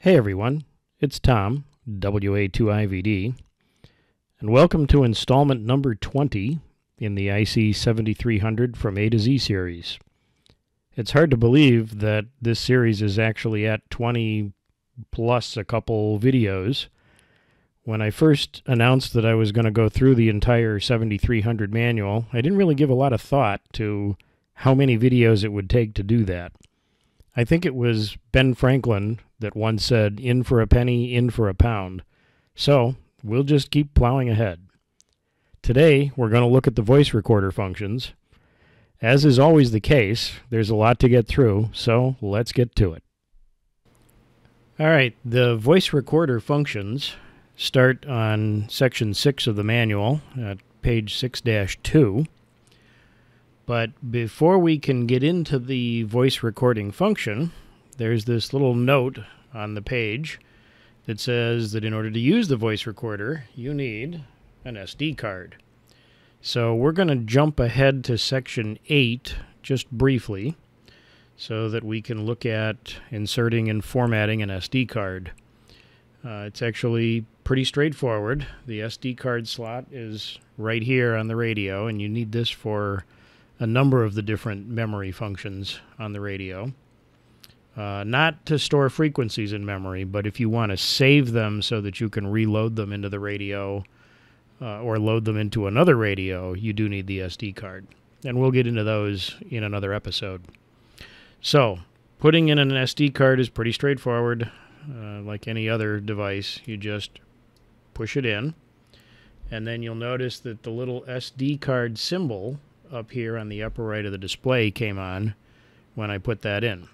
Hey everyone, it's Tom, WA2IVD, and welcome to installment number 20 in the IC 7300 from A to Z series. It's hard to believe that this series is actually at 20 plus a couple videos. When I first announced that I was going to go through the entire 7300 manual, I didn't really give a lot of thought to how many videos it would take to do that. I think it was Ben Franklin that once said, in for a penny, in for a pound. So we'll just keep plowing ahead. Today, we're going to look at the voice recorder functions. As is always the case, there's a lot to get through, so let's get to it. All right, the voice recorder functions start on section 6 of the manual at page 6 2. But before we can get into the voice recording function, there's this little note on the page that says that in order to use the voice recorder, you need an SD card. So we're going to jump ahead to section 8 just briefly so that we can look at inserting and formatting an SD card. Uh, it's actually pretty straightforward. The SD card slot is right here on the radio, and you need this for a number of the different memory functions on the radio. Uh, not to store frequencies in memory, but if you want to save them so that you can reload them into the radio uh, or load them into another radio, you do need the SD card. And we'll get into those in another episode. So, putting in an SD card is pretty straightforward. Uh, like any other device, you just push it in. And then you'll notice that the little SD card symbol up here on the upper right of the display came on when I put that in.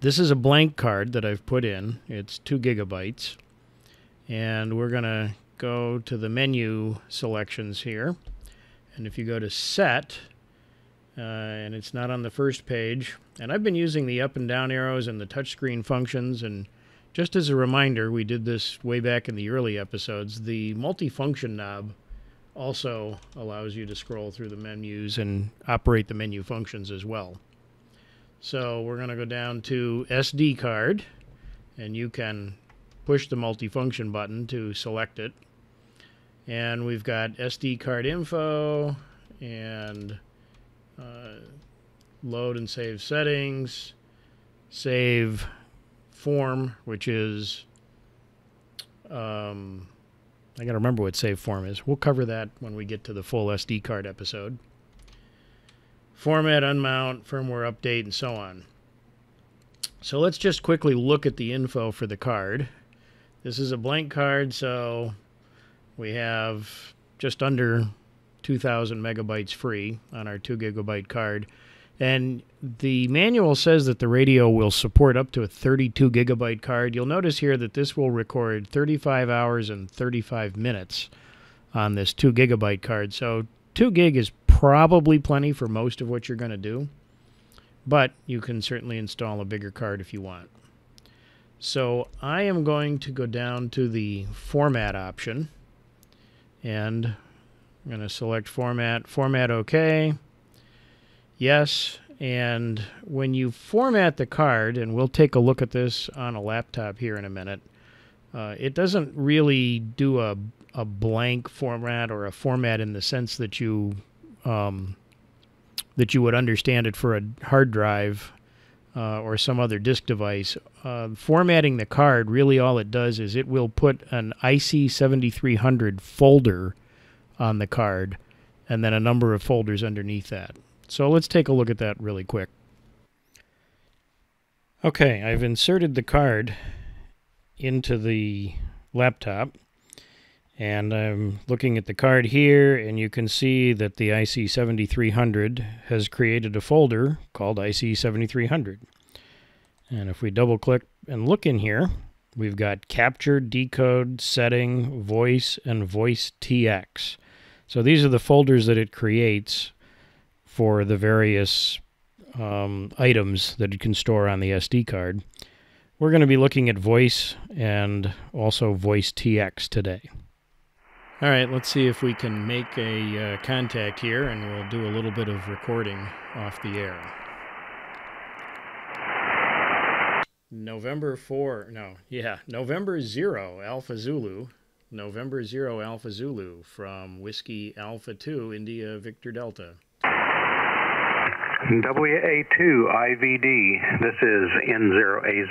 This is a blank card that I've put in. It's two gigabytes. And we're going to go to the menu selections here. And if you go to set, uh, and it's not on the first page, and I've been using the up and down arrows and the touchscreen functions. And just as a reminder, we did this way back in the early episodes. The multifunction knob also allows you to scroll through the menus and operate the menu functions as well. So we're going to go down to SD card, and you can push the multifunction button to select it. And we've got SD card info and uh, load and save settings, save form, which is um, I got to remember what save form is. We'll cover that when we get to the full SD card episode. Format, unmount, firmware update, and so on. So let's just quickly look at the info for the card. This is a blank card, so we have just under 2,000 megabytes free on our 2 gigabyte card. And the manual says that the radio will support up to a 32 gigabyte card. You'll notice here that this will record 35 hours and 35 minutes on this 2 gigabyte card. So 2 gig is probably plenty for most of what you're going to do, but you can certainly install a bigger card if you want. So I am going to go down to the format option and I'm going to select format, format OK. Yes, and when you format the card, and we'll take a look at this on a laptop here in a minute, uh, it doesn't really do a, a blank format or a format in the sense that you um, that you would understand it for a hard drive uh, or some other disk device. Uh, formatting the card, really all it does is it will put an IC 7300 folder on the card and then a number of folders underneath that. So let's take a look at that really quick. Okay, I've inserted the card into the laptop and I'm looking at the card here and you can see that the IC7300 has created a folder called IC7300. And if we double click and look in here, we've got capture, decode, setting, voice, and voice TX. So these are the folders that it creates for the various um, items that it can store on the SD card. We're going to be looking at voice and also voice TX today. All right, let's see if we can make a uh, contact here and we'll do a little bit of recording off the air. November 4, no, yeah, November 0 Alpha Zulu, November 0 Alpha Zulu from Whiskey Alpha 2, India Victor Delta. WA2 IVD, this is N0AZ.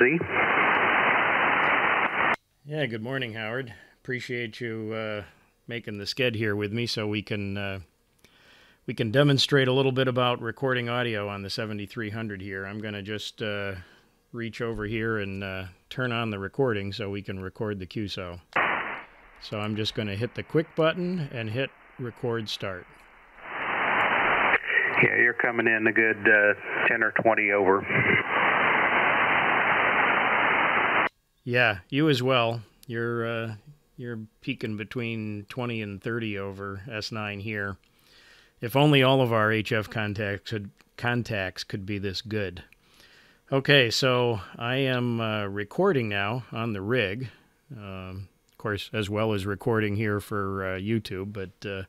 Yeah, good morning, Howard. Appreciate you uh, making the sked here with me so we can uh, we can demonstrate a little bit about recording audio on the 7300 here. I'm going to just uh, reach over here and uh, turn on the recording so we can record the QSO. So I'm just going to hit the quick button and hit record start. Yeah, you're coming in a good uh, 10 or 20 over. Yeah, you as well. You're uh, you're peaking between 20 and 30 over S9 here. If only all of our HF contacts could, contacts could be this good. Okay, so I am uh, recording now on the rig, um, of course, as well as recording here for uh, YouTube, but uh,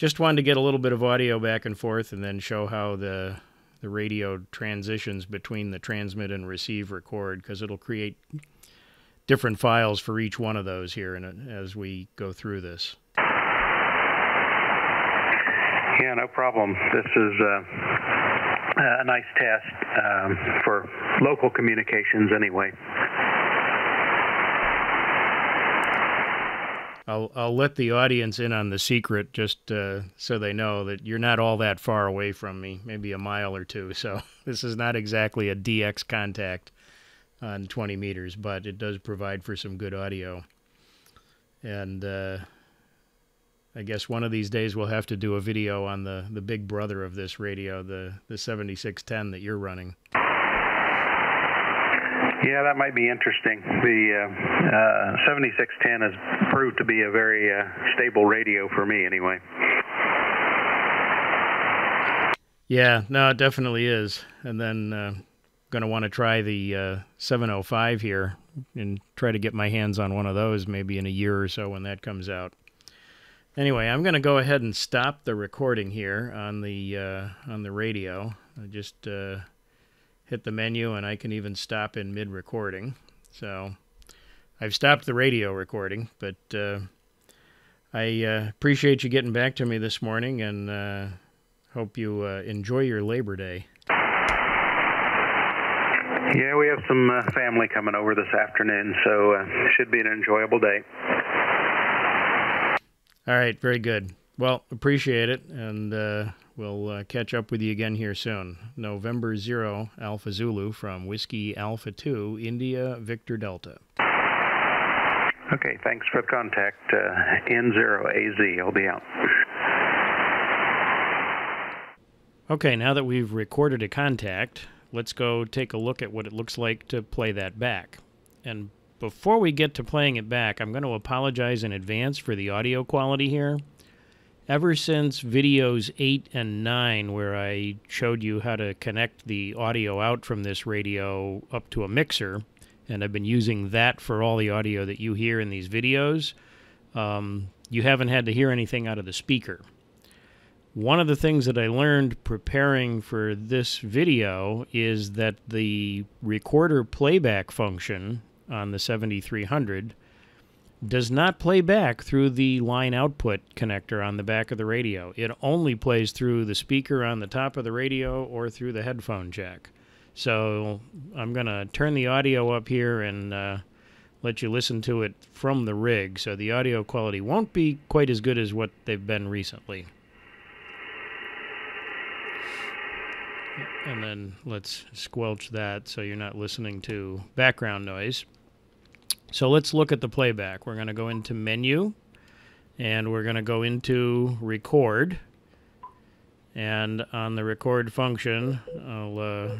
just wanted to get a little bit of audio back and forth and then show how the the radio transitions between the transmit and receive record because it'll create different files for each one of those here and as we go through this. Yeah, no problem. This is uh, a nice test um, for local communications anyway. I'll I'll let the audience in on the secret just uh, so they know that you're not all that far away from me, maybe a mile or two. So this is not exactly a DX contact on 20 meters, but it does provide for some good audio. And uh, I guess one of these days we'll have to do a video on the, the big brother of this radio, the, the 7610 that you're running. Yeah, that might be interesting. The uh, uh, 7610 has proved to be a very uh, stable radio for me, anyway. Yeah, no, it definitely is. And then uh, going to want to try the uh, 705 here and try to get my hands on one of those maybe in a year or so when that comes out. Anyway, I'm going to go ahead and stop the recording here on the uh, on the radio. I just uh, hit the menu and I can even stop in mid recording. So I've stopped the radio recording, but uh, I uh, appreciate you getting back to me this morning and uh, hope you uh, enjoy your Labor Day. Yeah, we have some uh, family coming over this afternoon, so uh, should be an enjoyable day. All right, very good. Well, appreciate it, and uh, we'll uh, catch up with you again here soon. November 0 Alpha Zulu from Whiskey Alpha 2, India Victor Delta. Okay, thanks for the contact. Uh, N0AZ, I'll be out. Okay, now that we've recorded a contact, let's go take a look at what it looks like to play that back. And before we get to playing it back, I'm going to apologize in advance for the audio quality here. Ever since videos 8 and 9, where I showed you how to connect the audio out from this radio up to a mixer, and I've been using that for all the audio that you hear in these videos, um, you haven't had to hear anything out of the speaker. One of the things that I learned preparing for this video is that the recorder playback function on the 7300 does not play back through the line output connector on the back of the radio. It only plays through the speaker on the top of the radio or through the headphone jack. So I'm going to turn the audio up here and uh, let you listen to it from the rig. So the audio quality won't be quite as good as what they've been recently. And then let's squelch that so you're not listening to background noise. So let's look at the playback. We're going to go into menu and we're going to go into record. And on the record function, I'll. Uh,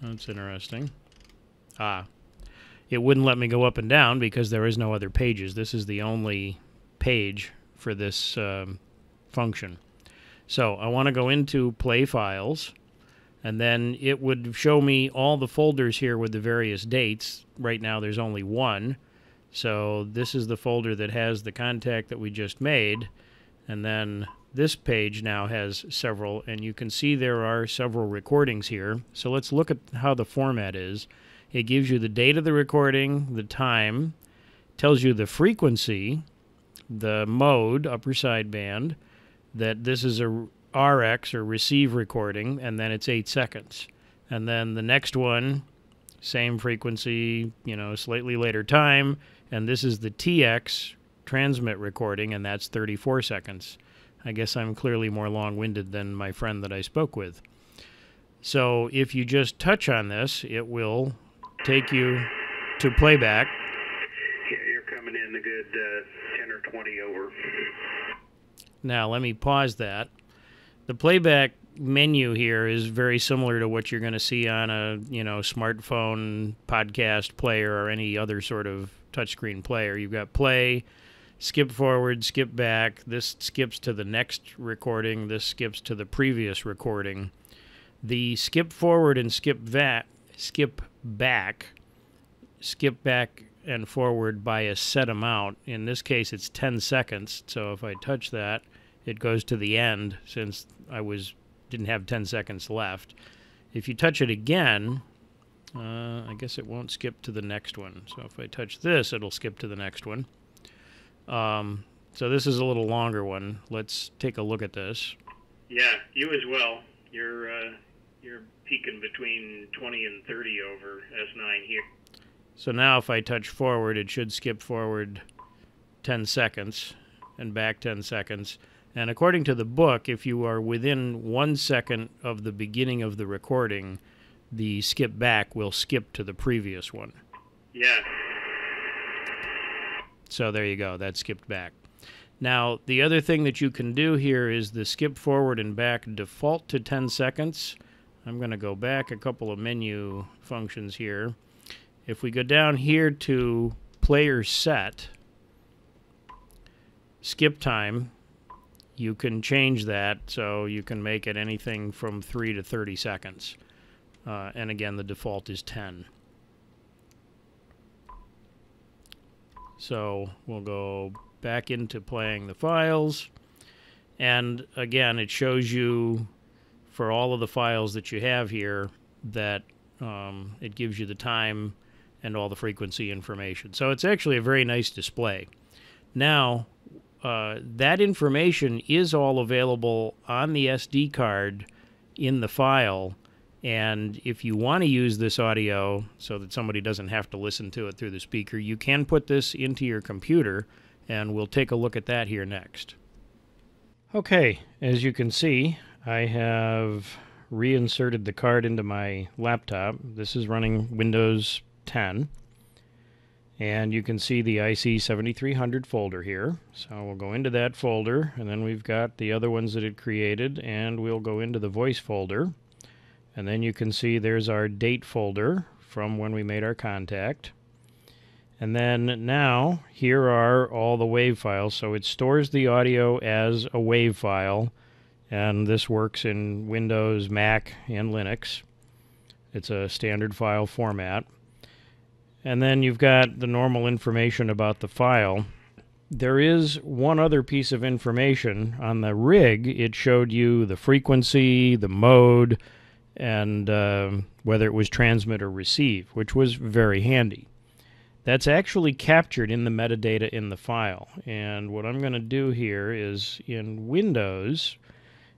that's interesting. Ah, it wouldn't let me go up and down because there is no other pages. This is the only page for this um, function. So I want to go into play files and then it would show me all the folders here with the various dates. Right now there's only one. So this is the folder that has the contact that we just made, and then this page now has several, and you can see there are several recordings here. So let's look at how the format is. It gives you the date of the recording, the time, tells you the frequency, the mode, upper sideband, that this is a RX or receive recording, and then it's eight seconds. And then the next one, same frequency, you know, slightly later time, and this is the TX transmit recording, and that's 34 seconds. I guess I'm clearly more long winded than my friend that I spoke with. So if you just touch on this, it will take you to playback. Yeah, you're coming in a good uh, 10 or 20 over. Now, let me pause that. The playback menu here is very similar to what you're going to see on a, you know, smartphone podcast player or any other sort of touchscreen player. You've got play, skip forward, skip back. This skips to the next recording. This skips to the previous recording. The skip forward and skip va- skip back, skip back and forward by a set amount. In this case, it's 10 seconds. So if I touch that, it goes to the end since I was didn't have 10 seconds left. If you touch it again, uh, I guess it won't skip to the next one. So if I touch this, it'll skip to the next one. Um, so this is a little longer one. Let's take a look at this. Yeah, you as well. You're uh, you're peaking between 20 and 30 over S9 here. So now if I touch forward, it should skip forward 10 seconds and back 10 seconds. And according to the book, if you are within one second of the beginning of the recording, the skip back will skip to the previous one. Yeah. So there you go. That skipped back. Now, the other thing that you can do here is the skip forward and back default to 10 seconds. I'm going to go back a couple of menu functions here. If we go down here to player set, skip time, you can change that so you can make it anything from 3 to 30 seconds. Uh, and again, the default is 10. So we'll go back into playing the files. And again, it shows you for all of the files that you have here that um, it gives you the time and all the frequency information. So it's actually a very nice display. Now, uh, that information is all available on the SD card in the file. And if you want to use this audio so that somebody doesn't have to listen to it through the speaker, you can put this into your computer, and we'll take a look at that here next. Okay, as you can see, I have reinserted the card into my laptop. This is running Windows 10. And you can see the IC 7300 folder here. So we'll go into that folder, and then we've got the other ones that it created, and we'll go into the voice folder. And then you can see there's our date folder from when we made our contact. And then now, here are all the WAV files. So it stores the audio as a WAV file, and this works in Windows, Mac, and Linux. It's a standard file format. And then you've got the normal information about the file. There is one other piece of information. On the rig, it showed you the frequency, the mode, and uh, whether it was transmit or receive, which was very handy. That's actually captured in the metadata in the file. And what I'm going to do here is in Windows,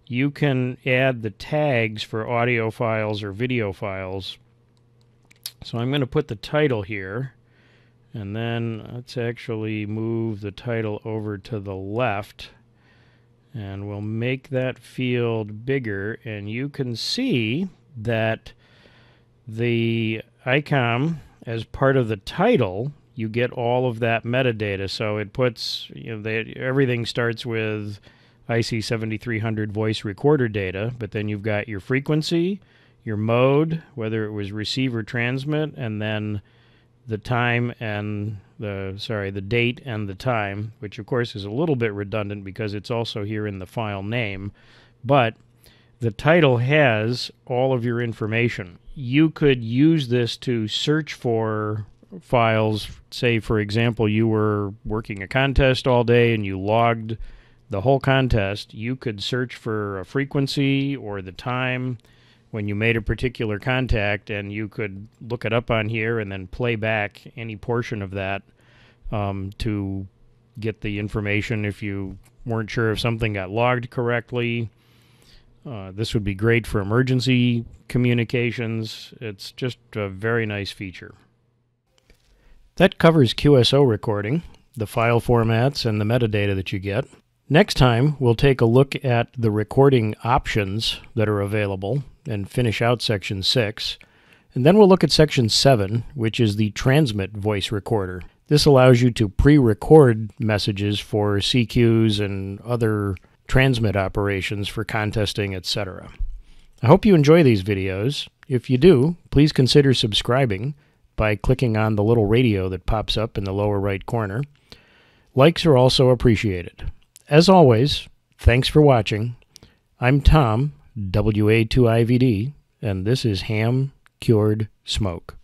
you can add the tags for audio files or video files so I'm going to put the title here. And then let's actually move the title over to the left. And we'll make that field bigger. And you can see that the ICOM, as part of the title, you get all of that metadata. So it puts, you know, they, everything starts with IC 7300 voice recorder data, but then you've got your frequency, your mode, whether it was receive or transmit, and then the time and the sorry the date and the time, which of course is a little bit redundant because it's also here in the file name, but the title has all of your information. You could use this to search for files. Say, for example, you were working a contest all day and you logged the whole contest, you could search for a frequency or the time when you made a particular contact, and you could look it up on here and then play back any portion of that um, to get the information if you weren't sure if something got logged correctly. Uh, this would be great for emergency communications. It's just a very nice feature. That covers QSO recording, the file formats, and the metadata that you get. Next time, we'll take a look at the recording options that are available and finish out Section 6. And then we'll look at Section 7, which is the transmit voice recorder. This allows you to pre record messages for CQs and other transmit operations for contesting, etc. I hope you enjoy these videos. If you do, please consider subscribing by clicking on the little radio that pops up in the lower right corner. Likes are also appreciated. As always, thanks for watching. I'm Tom, WA2IVD, and this is Ham Cured Smoke.